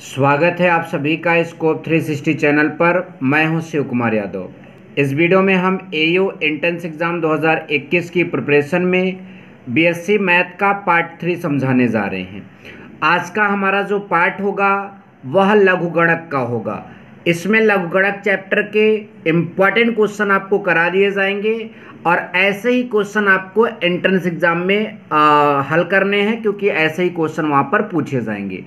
स्वागत है आप सभी का स्कोप 360 चैनल पर। मैं हूँ शिव कुमार यादव। इस वीडियो में हम एयू एंट्रेंस एग्ज़ाम 2021 की प्रिपरेशन में बीएससी मैथ का पार्ट थ्री समझाने जा रहे हैं। आज का हमारा जो पार्ट होगा वह लघुगणक का होगा। इसमें लघुगणक चैप्टर के इंपॉर्टेंट क्वेश्चन आपको करा दिए जाएँगे और ऐसे ही क्वेश्चन आपको एंट्रेंस एग्ज़ाम में आ, हल करने हैं क्योंकि ऐसे ही क्वेश्चन वहाँ पर पूछे जाएँगे।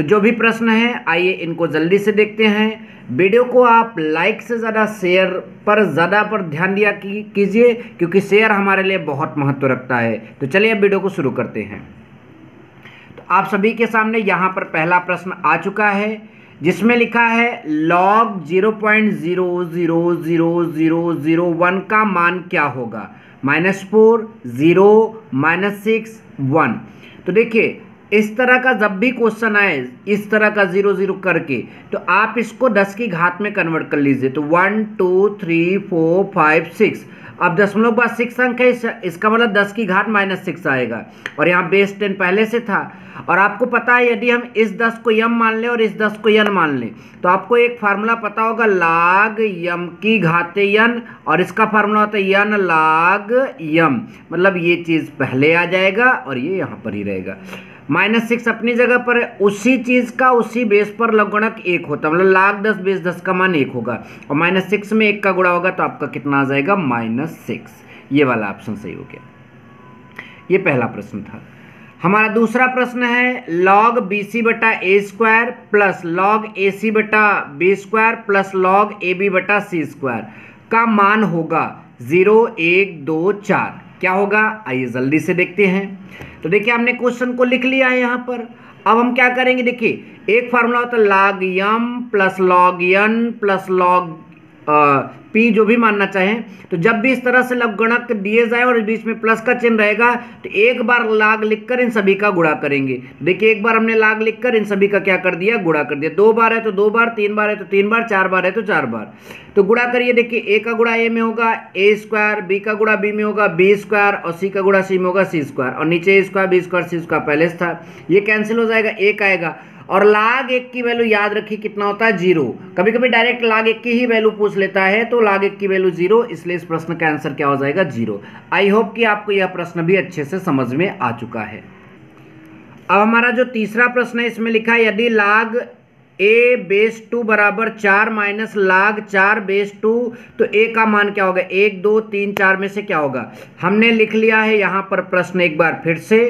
तो जो भी प्रश्न है, आइए इनको जल्दी से देखते हैं। वीडियो को आप लाइक से ज़्यादा, शेयर पर ज़्यादा पर ध्यान दिया कीजिए, क्योंकि शेयर हमारे लिए बहुत महत्व रखता है। तो चलिए अब वीडियो को शुरू करते हैं। तो आप सभी के सामने यहाँ पर पहला प्रश्न आ चुका है, जिसमें लिखा है log zero point zero zero zero zero zero one का मान क्या होगा? Minus four zero minus six one तो देखिए इस तरह का जब भी क्वेश्चन आए इस तरह का ज़ीरो ज़ीरो करके तो आप इसको दस की घात में कन्वर्ट कर लीजिए। तो one two three four five six अब दशमलव बाद सिक्स अंक है इस, इसका मतलब दस की घात माइनस सिक्स आएगा। और यहाँ बेस टेन पहले से था। और आपको पता है यदि हम इस दस को यम मान लें और इस दस को यन मान लें तो आपको एक फार्मूला पता होगा लाग यम की घाते यन और इसका फार्मूला होता है यन लाग यम। मतलब ये चीज़ पहले आ जाएगा और ये यहाँ पर ही रहेगा। माइनस सिक्स अपनी जगह पर उसी चीज़ का उसी बेस पर लघुगणक एक होता है मतलब लाख दस बेस दस का मान एक होगा, और माइनस सिक्स में एक का गुणा होगा तो आपका कितना आ जाएगा? Minus six. ये वाला ऑप्शन सही हो गया। ये पहला प्रश्न था। हमारा दूसरा प्रश्न है लॉग बी सी बटा A square plus log A C बटा B square plus log A B बटा सी स्क्वायर का मान होगा ज़ीरो एक, दो, चार। क्या होगा? आइए जल्दी से देखते हैं। तो देखिए, हमने क्वेश्चन को लिख लिया है यहाँ पर। अब हम क्या करेंगे? देखिए, एक फार्मूला होता है log M plus log N plus log P जो भी मानना चाहें तो जब भी इस तरह से लघुगणक दिए जाए और बीच में प्लस का चिन्ह रहेगा तो एक बार लाग लिखकर इन सभी का गुणा करेंगे। देखिए, एक बार हमने लाग लिखकर इन सभी का क्या कर दिया? गुणा कर दिया। दो बार है तो दो बार, तीन बार है तो तीन बार, चार बार है तो चार बार। तो गुणा करिए, देखिए ए का गुणा ए में होगा ए स्क्वायर बी का गुणा बी में होगा बी स्क्वायर और सी का गुणा सी में होगा सी स्क्वायर और नीचे A square B square C square पहले था। ये कैंसिल हो जाएगा एक आएगा। और लाग एक की वैल्यू याद रखिए कितना होता है? ज़ीरो कभी कभी डायरेक्ट लाग एक की ही वैल्यू पूछ लेता है तो लाग एक की वैल्यू ज़ीरो इसलिए इस प्रश्न का आंसर क्या हो जाएगा? ज़ीरो आई होप कि आपको यह प्रश्न भी अच्छे से समझ में आ चुका है। अब हमारा जो तीसरा प्रश्न है, इसमें लिखा है, यदि लाग ए बेस टू बराबर चार माइनस लाग चार बेस टू तो ए का मान क्या होगा? एक, दो, तीन, चार में से क्या होगा? हमने लिख लिया है यहाँ पर प्रश्न एक बार फिर से।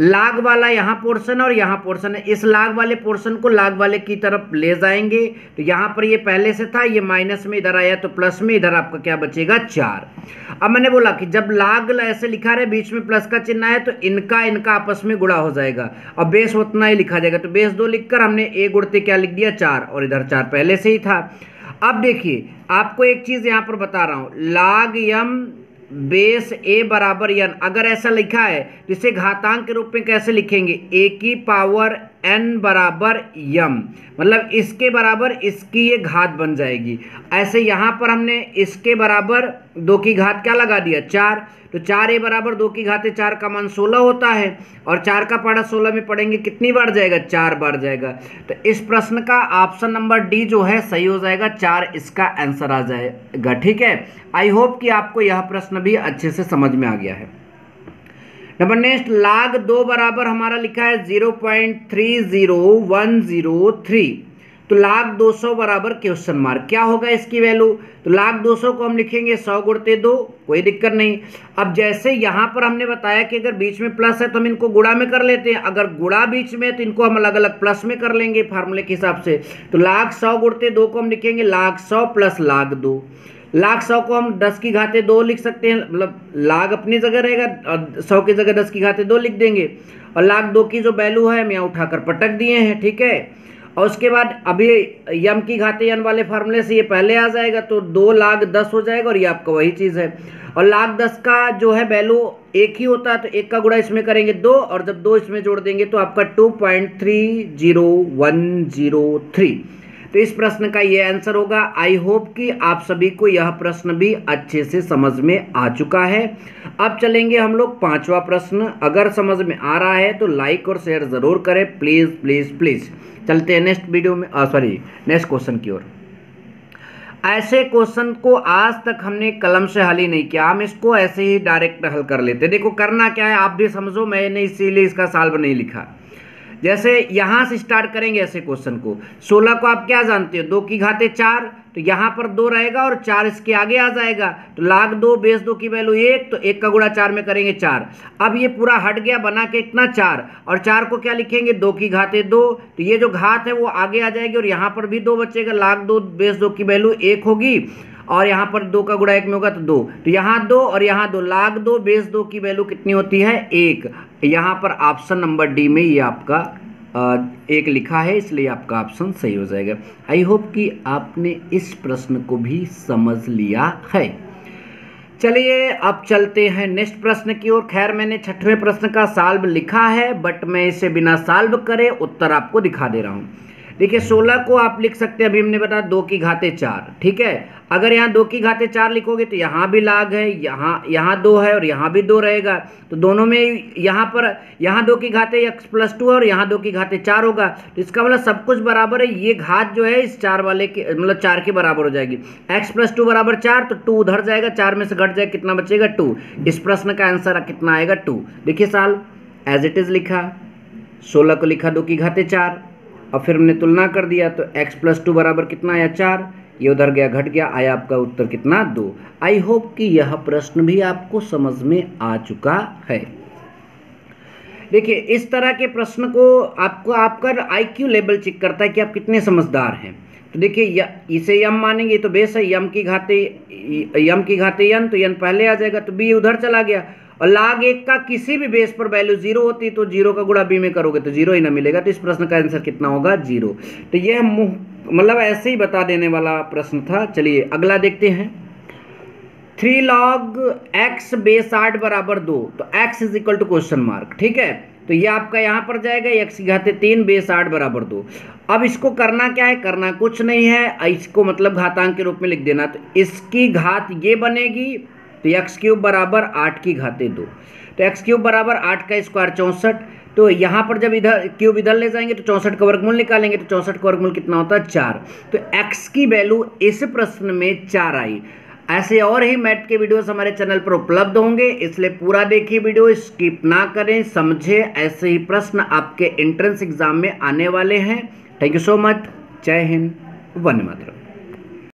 लाग वाला यहाँ पोर्शन और यहाँ पोर्शन है। इस लाग वाले पोर्शन को लाग वाले की तरफ़ ले जाएँगे। तो यहाँ पर ये पहले से था, ये माइनस में इधर आया तो प्लस में इधर आपका क्या बचेगा? चार। अब मैंने बोला कि जब लाग ऐसे लिखा रहे, बीच में प्लस का चिन्ह है तो इनका इनका आपस में गुड़ा हो जाएगा। और बेस उतना ही लिखा जाएगा। तो बेस दो लिखकर हमने ए गुड़ते क्या लिख दिया? चार। और इधर चार पहले से ही था। अब देखिए, आपको एक चीज़ यहाँ पर बता रहा हूँ। लाग यम बेस ए बराबर एन अगर ऐसा लिखा है तो इसे घातांक के रूप में कैसे लिखेंगे? ए की पावर एन बराबर यम। मतलब इसके बराबर इसकी ये घात बन जाएगी। ऐसे यहाँ पर हमने इसके बराबर दो की घात क्या लगा दिया? चार। तो चार ए बराबर दो की घाते चार का मान सोलह होता है और चार का पढ़ा सोलह में पढ़ेंगे कितनी बार जाएगा? चार बार जाएगा। तो इस प्रश्न का ऑप्शन नंबर डी जो है, सही हो जाएगा। चार इसका आंसर आ जाएगा, ठीक है? आई होप कि आपको यह प्रश्न भी अच्छे से समझ में आ गया है। नंबर नेक्स्ट लाग दो बराबर हमारा लिखा है zero point three zero one zero three तो लाख दो सौ बराबर क्वेश्चन मार्क क्या होगा इसकी वैल्यू तो लाख दो सौ को हम लिखेंगे, सौ गुड़ते दो, कोई दिक्कत नहीं। अब जैसे यहाँ पर हमने बताया कि अगर बीच में प्लस है तो हम इनको गुड़ा में कर लेते हैं। अगर गुड़ा बीच में है तो इनको हम अलग अलग प्लस में कर लेंगे फार्मूले के हिसाब से। तो लाख सौ गुड़ते दो को हम लिखेंगे, लाख सौ प्लस लाख दो। लाख सौ को हम दस की घाते दो लिख सकते हैं मतलब लाख अपनी जगह रहेगा, और सौ की जगह दस की घाते दो लिख देंगे। और लाख दो की जो वैल्यू है हम यहाँ उठाकर पटक दिए हैं, ठीक है? और उसके बाद अभी यम की घाते यन वाले फार्मूले से ये पहले आ जाएगा तो दो लाख दस हो जाएगा और ये आपका वही चीज़ है। और लाख दस का जो है वैल्यू एक ही होता है तो एक का गुड़ा इसमें करेंगे दो, और जब दो इसमें जोड़ देंगे तो आपका two point three zero one zero three तो इस प्रश्न का ये आंसर होगा आई होप कि आप सभी को यह प्रश्न भी अच्छे से समझ में आ चुका है। अब चलेंगे हम लोग पांचवा प्रश्न। अगर समझ में आ रहा है तो लाइक और शेयर ज़रूर करें। प्लीज़ प्लीज़ प्लीज़ चलते हैं नेक्स्ट वीडियो में सॉरी नेक्स्ट क्वेश्चन की ओर। ऐसे क्वेश्चन को आज तक हमने कलम से हल ही नहीं किया। हम इसको ऐसे ही डायरेक्ट हल कर लेते। देखो, करना क्या है? आप भी समझो, मैंने इसीलिए इसका साल्व नहीं लिखा। जैसे यहाँ से स्टार्ट करेंगे ऐसे क्वेश्चन को। सोलह को आप क्या जानते हो? दो की घाते चार तो यहाँ पर दो रहेगा और चार इसके आगे आ जाएगा। तो लाख दो, बेस दो की वैल्यू एक तो एक का गुड़ा चार में करेंगे चार। अब ये पूरा हट गया, बना के इतना चार। और चार को क्या लिखेंगे? दो की घाते दो। तो ये जो घात है, वो आगे आ जाएगी और यहाँ पर भी दो बचेगा। लाख दो, बेस दो की वैल्यू एक होगी। और यहाँ पर दो का गुड़ा एक में होगा तो दो। तो यहाँ दो और यहाँ दो। लाख दो, बेस दो की वैल्यू कितनी होती है? एक। यहाँ पर ऑप्शन नंबर डी में ये आपका एक लिखा है, इसलिए आपका ऑप्शन सही हो जाएगा। आई होप कि आपने इस प्रश्न को भी समझ लिया है। चलिए, अब चलते हैं नेक्स्ट प्रश्न की ओर। खैर, मैंने छठवें प्रश्न का साल्व लिखा है बट मैं इसे बिना साल्व करे उत्तर आपको दिखा दे रहा हूँ। देखिए, सोलह को आप लिख सकते हैं। अभी हमने बताया दो की घाते चार, ठीक है? अगर यहाँ दो की घाते चार लिखोगे तो यहाँ भी लाग है, यहाँ यहाँ दो है और यहाँ भी दो रहेगा। तो दोनों में यहाँ पर, यहाँ दो की घाते एक्स प्लस टू और यहाँ दो की घाते चार होगा। तो इसका मतलब सब कुछ बराबर है। ये घात जो है, इस चार वाले के मतलब चार के बराबर हो जाएगी। एक्स प्लस टू बराबर चार तो टू उधर जाएगा। चार में से घट जाएगा, कितना बचेगा? टू इस प्रश्न का आंसर कितना आएगा? टू देखिए साल एज इट इज़ लिखा, सोलह को लिखा दो की घाते चार। और फिर हमने तुलना कर दिया तो x प्लस टू बराबर कितना आया चार? ये उधर गया, घट गया, आया आपका उत्तर कितना? दो। आई होप कि यह प्रश्न भी आपको समझ में आ चुका है। देखिए, इस तरह के प्रश्न को आपको, आपका आईक्यू लेवल चेक करता है कि आप कितने समझदार हैं। तो देखिए इसे यम मानेंगे तो बेस है, यम की घाते, यम की घाते यन तो यन पहले आ जाएगा तो बी उधर चला गया। और लाग एक का किसी भी बेस पर वैल्यू ज़ीरो होती तो ज़ीरो का गुड़ा बी में करोगे तो ज़ीरो ही ना मिलेगा। तो इस प्रश्न का आंसर कितना होगा? ज़ीरो तो यह मतलब ऐसे ही बता देने वाला प्रश्न था। चलिए, अगला देखते हैं। थ्री लॉग एक्स बेस आठ बराबर दो तो X is equal to question mark ठीक है? तो ये आपका यहाँ पर जाएगा एक्स घाते तीन बेस आठ बराबर दो। अब इसको करना क्या है? करना कुछ नहीं है। इसको मतलब घातांक के रूप में लिख देना। तो इसकी घात ये बनेगी तो एक्स क्यूब बराबर आठ की घाते दो। तो एक्स क्यूब बराबर आठ का स्क्वायर चौंसठ तो यहाँ पर जब इधर क्यूब इधर ले जाएँगे तो चौंसठ का वर्गमूल निकालेंगे तो चौंसठ का वर्गमूल कितना होता है चार। तो एक्स की वैल्यू इस प्रश्न में चार आई। ऐसे और ही मैथ के वीडियोस हमारे चैनल पर उपलब्ध होंगे, इसलिए पूरा देखिए वीडियो स्किप ना करें, समझे, ऐसे ही प्रश्न आपके एंट्रेंस एग्ज़ाम में आने वाले हैं। थैंक यू सो मच जय हिंद. वंदे मातरम.